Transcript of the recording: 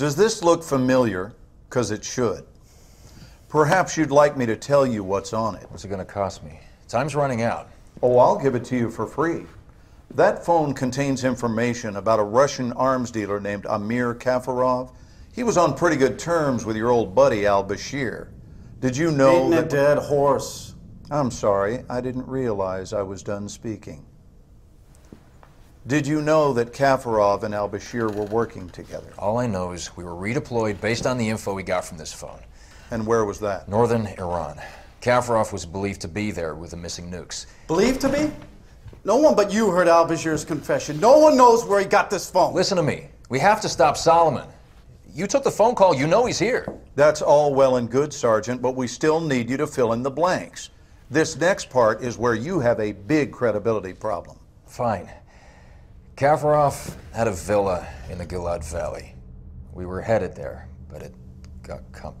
Does this look familiar? Because it should. Perhaps you'd like me to tell you what's on it. What's it going to cost me? Time's running out. Oh, I'll give it to you for free. That phone contains information about a Russian arms dealer named Amir Kaffarov. He was on pretty good terms with your old buddy Al Bashir. Did you know Beating a dead horse. I'm sorry, I didn't realize I was done speaking. Did you know that Kaffarov and Al Bashir were working together? All I know is we were redeployed based on the info we got from this phone. And where was that? Northern Iran. Kaffarov was believed to be there with the missing nukes. Believed to be? No one but you heard Al Bashir's confession. No one knows where he got this phone. Listen to me. We have to stop Solomon. You took the phone call. You know he's here. That's all well and good, Sergeant, but we still need you to fill in the blanks. This next part is where you have a big credibility problem. Fine. Kaffarov had a villa in the Gilad Valley. We were headed there, but it got complicated.